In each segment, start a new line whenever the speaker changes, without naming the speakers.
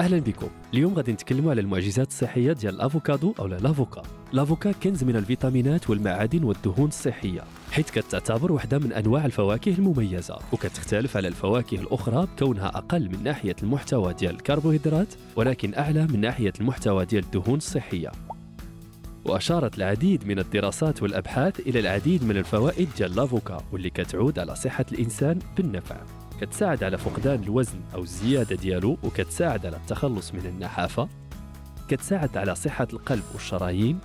أهلا بكم. اليوم غادي نتكلموا على المعجزات الصحية ديال الأفوكادو أو لافوكا لافوكا كنز من الفيتامينات والمعادن والدهون الصحية حيث كتعتبر واحدة من أنواع الفواكه المميزة وكتختلف على الفواكه الأخرى بكونها أقل من ناحية المحتوى ديال الكربوهيدرات ولكن أعلى من ناحية المحتوى ديال الدهون الصحية. وأشارت العديد من الدراسات والأبحاث إلى العديد من الفوائد ديال لافوكا واللي كتعود على صحة الإنسان بالنفع. كتساعد على فقدان الوزن أو الزيادة ديالو وكتساعد على التخلص من النحافة. كتساعد على صحة القلب والشرايين.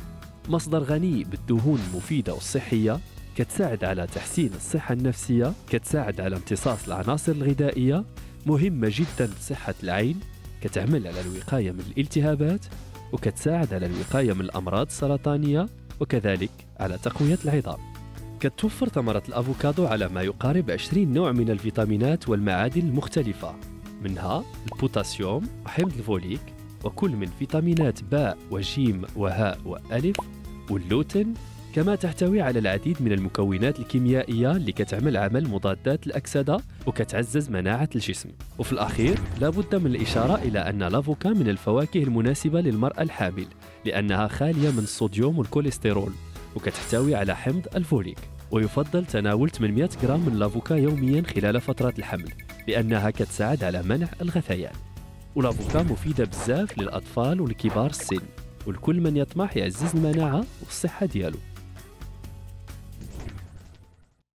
مصدر غني بالدهون المفيدة والصحية. كتساعد على تحسين الصحة النفسية. كتساعد على امتصاص العناصر الغذائية. مهمة جدا لصحة العين. كتعمل على الوقاية من الالتهابات. وكتساعد على الوقاية من الأمراض السرطانية. وكذلك على تقوية العظام. كتوفر ثمرة الأفوكادو على ما يقارب 20 نوع من الفيتامينات والمعادن المختلفة. منها البوتاسيوم وحمض الفوليك وكل من فيتامينات باء وجيم وهاء وألف واللوتين كما تحتوي على العديد من المكونات الكيميائية اللي كتعمل عمل مضادات الأكسدة وكتعزز مناعة الجسم. وفي الأخير لابد من الإشارة إلى أن l'avocat من الفواكه المناسبة للمرأة الحامل لأنها خالية من الصوديوم والكوليسترول. وكتحتوي على حمض الفوليك ويفضل تناول 800 جرام من لافوكا يوميا خلال فترة الحمل لأنها كتساعد على منع الغثيان. ولافوكا مفيدة بزاف للأطفال والكبار السن ولكل من يطمح يعزز المناعة والصحة ديالو.